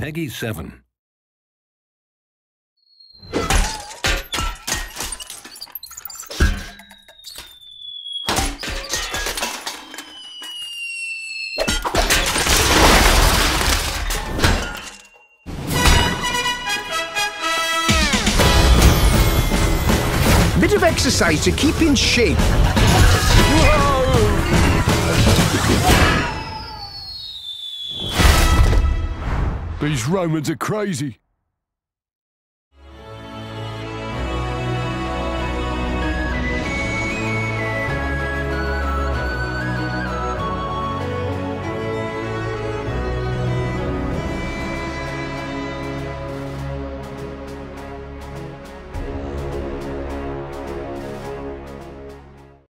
Peggy 7. Bit of exercise to keep in shape. These Romans are crazy.